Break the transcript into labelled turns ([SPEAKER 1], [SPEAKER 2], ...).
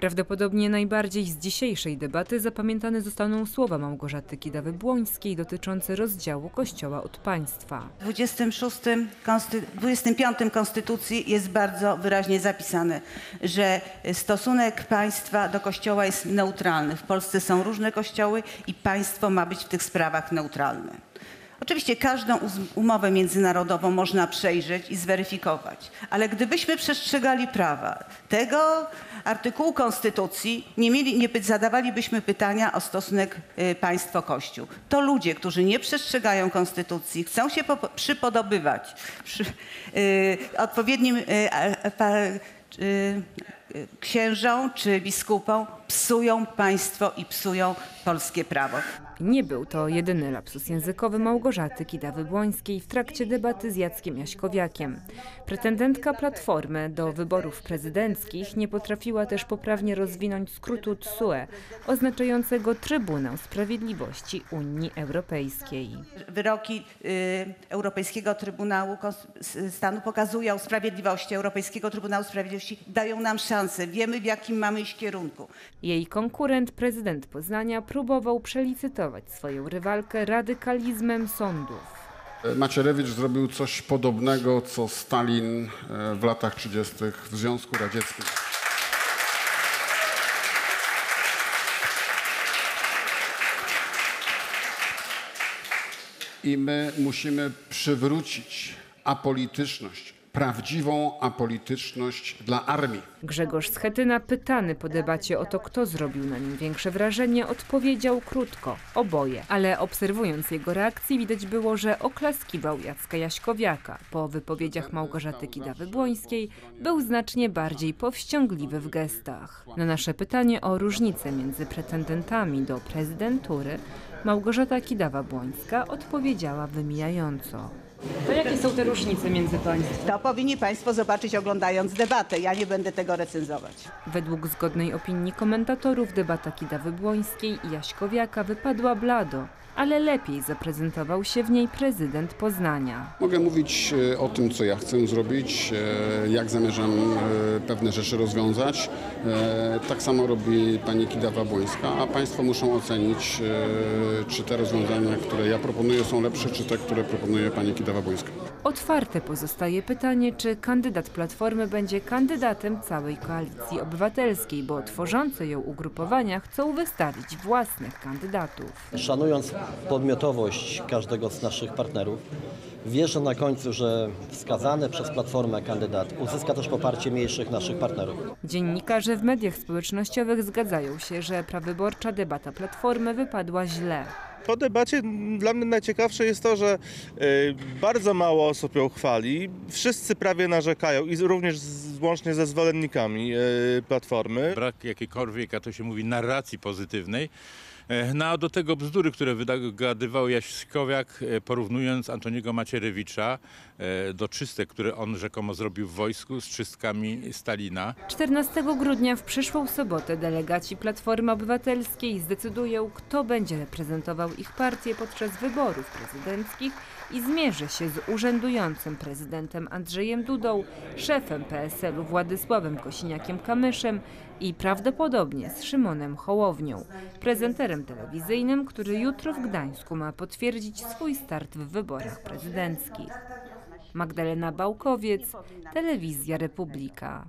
[SPEAKER 1] Prawdopodobnie najbardziej z dzisiejszej debaty zapamiętane zostaną słowa Małgorzaty Kidawy-Błońskiej dotyczące rozdziału Kościoła od państwa.
[SPEAKER 2] W 26, konsty, 25 Konstytucji jest bardzo wyraźnie zapisane, że stosunek państwa do Kościoła jest neutralny. W Polsce są różne kościoły i państwo ma być w tych sprawach neutralne. Oczywiście każdą umowę międzynarodową można przejrzeć i zweryfikować, ale gdybyśmy przestrzegali prawa tego artykułu Konstytucji, nie, mieli, nie zadawalibyśmy pytania o stosunek y, państwo-kościół. To ludzie, którzy nie przestrzegają Konstytucji, chcą się przypodobywać przy, y, odpowiednim y, y, księżom czy biskupom, psują państwo i psują polskie prawo.
[SPEAKER 1] Nie był to jedyny lapsus językowy Małgorzaty Kidawy-Błońskiej w trakcie debaty z Jackiem Jaśkowiakiem. Pretendentka Platformy do wyborów prezydenckich nie potrafiła też poprawnie rozwinąć skrótu TSUE, oznaczającego Trybunał Sprawiedliwości Unii Europejskiej.
[SPEAKER 2] Wyroki y, Europejskiego Trybunału Stanu pokazują sprawiedliwości, Europejskiego Trybunału Sprawiedliwości, dają nam szansę, wiemy w jakim mamy iść kierunku.
[SPEAKER 1] Jej konkurent, prezydent Poznania, próbował przelicytować swoją rywalkę radykalizmem sądów.
[SPEAKER 3] Macierewicz zrobił coś podobnego, co Stalin e, w latach 30. w Związku Radzieckim. I my musimy przywrócić apolityczność, prawdziwą apolityczność dla armii.
[SPEAKER 1] Grzegorz Schetyna, pytany po debacie o to, kto zrobił na nim większe wrażenie, odpowiedział krótko – oboje. Ale obserwując jego reakcję widać było, że oklaskiwał Jacka Jaśkowiaka. Po wypowiedziach Małgorzaty Kidawy-Błońskiej był znacznie bardziej powściągliwy w gestach. Na nasze pytanie o różnicę między pretendentami do prezydentury Małgorzata Kidawa-Błońska odpowiedziała wymijająco. To jakie są te różnice między państwem?
[SPEAKER 2] To powinni Państwo zobaczyć oglądając debatę. Ja nie będę tego recenzować.
[SPEAKER 1] Według zgodnej opinii komentatorów debata Kidawy-Błońskiej i Jaśkowiaka wypadła blado, ale lepiej zaprezentował się w niej prezydent Poznania.
[SPEAKER 3] Mogę mówić e, o tym, co ja chcę zrobić, e, jak zamierzam e, pewne rzeczy rozwiązać. Tak samo robi pani Kidawa-Błońska, a państwo muszą ocenić, czy te rozwiązania, które ja proponuję są lepsze, czy te, które proponuje pani Kidawa-Błońska.
[SPEAKER 1] Otwarte pozostaje pytanie, czy kandydat Platformy będzie kandydatem całej koalicji obywatelskiej, bo tworzące ją ugrupowania chcą wystawić własnych kandydatów.
[SPEAKER 4] Szanując podmiotowość każdego z naszych partnerów, wierzę na końcu, że wskazany przez Platformę kandydat uzyska też poparcie mniejszych naszych partnerów.
[SPEAKER 1] Dziennikarze w mediach społecznościowych zgadzają się, że prawyborcza debata Platformy wypadła źle.
[SPEAKER 5] Po debacie dla mnie najciekawsze jest to, że y, bardzo mało osób ją chwali. Wszyscy prawie narzekają i również z, łącznie ze zwolennikami y, Platformy.
[SPEAKER 6] brak jakiejkolwiek, jak to się mówi, narracji pozytywnej. E, No a do tego bzdury, które wygadywał Jaśkowiak, e, porównując Antoniego Macierewicza e, do czystek, które on rzekomo zrobił w wojsku z czystkami Stalina.
[SPEAKER 1] 14 grudnia w przyszłą sobotę delegaci Platformy Obywatelskiej zdecydują, kto będzie reprezentował ich partię podczas wyborów prezydenckich i zmierzy się z urzędującym prezydentem Andrzejem Dudą, szefem PSL-u Władysławem Kosiniakiem-Kamyszem i prawdopodobnie z Szymonem Hołownią, prezenterem telewizyjnym, który jutro w Gdańsku ma potwierdzić swój start w wyborach prezydenckich. Magdalena Bałkowiec, Telewizja Republika.